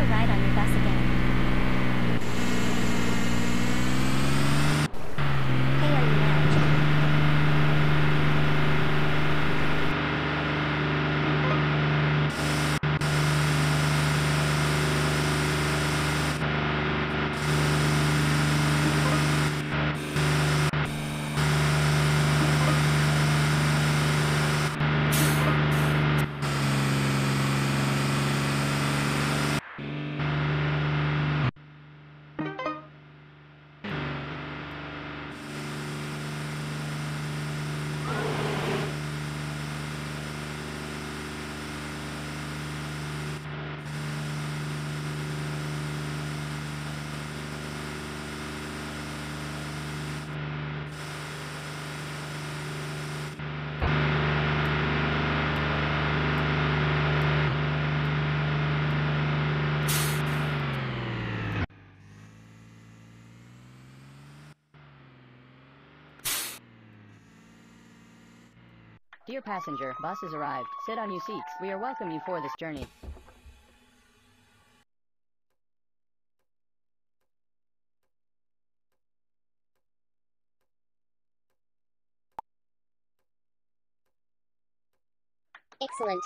a ride on your bus again. Dear passenger, bus has arrived. Sit on your seats. We are welcome you for this journey. Excellent.